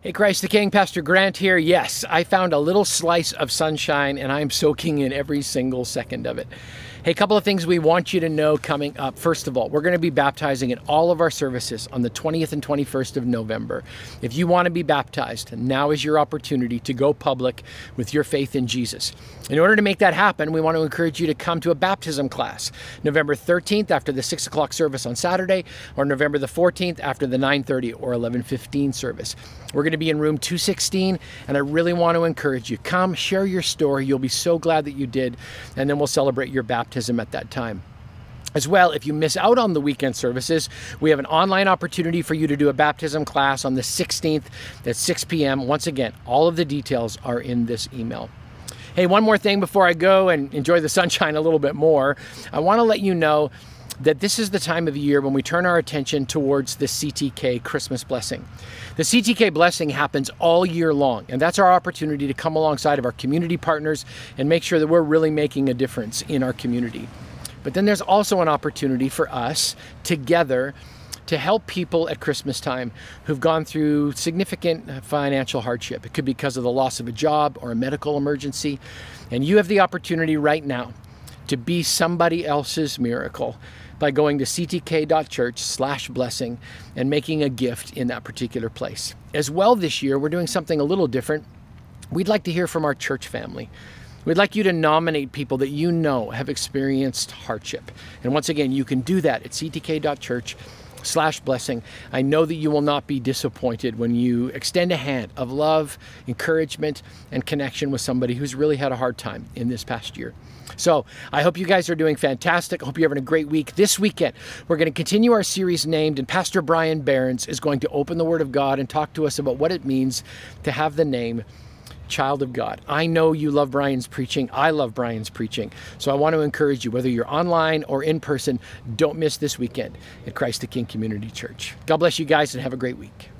Hey Christ the King, Pastor Grant here. Yes, I found a little slice of sunshine and I'm soaking in every single second of it. Hey, a couple of things we want you to know coming up. First of all, we're going to be baptizing in all of our services on the 20th and 21st of November. If you want to be baptized, now is your opportunity to go public with your faith in Jesus. In order to make that happen, we want to encourage you to come to a baptism class November 13th after the 6 o'clock service on Saturday, or November the 14th after the 9:30 or 11:15 service. We're going to be in room 216, and I really want to encourage you. Come, share your story. You'll be so glad that you did, and then we'll celebrate your baptism at that time. As well, if you miss out on the weekend services, we have an online opportunity for you to do a baptism class on the 16th at 6 p.m. Once again, all of the details are in this email. Hey, one more thing before I go and enjoy the sunshine a little bit more. I want to let you know that this is the time of year when we turn our attention towards the CTK Christmas blessing. The CTK blessing happens all year long, and that's our opportunity to come alongside of our community partners and make sure that we're really making a difference in our community. But then there's also an opportunity for us together to help people at Christmas time who've gone through significant uh, financial hardship. It could be because of the loss of a job or a medical emergency. And you have the opportunity right now to be somebody else's miracle by going to ctk.church slash blessing and making a gift in that particular place. As well this year, we're doing something a little different. We'd like to hear from our church family. We'd like you to nominate people that you know have experienced hardship. And once again, you can do that at ctk.church slash blessing. I know that you will not be disappointed when you extend a hand of love, encouragement, and connection with somebody who's really had a hard time in this past year. So I hope you guys are doing fantastic. I hope you're having a great week. This weekend, we're going to continue our series named, and Pastor Brian Behrens is going to open the Word of God and talk to us about what it means to have the name child of God. I know you love Brian's preaching. I love Brian's preaching. So I want to encourage you, whether you're online or in person, don't miss this weekend at Christ the King Community Church. God bless you guys and have a great week.